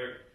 Eric,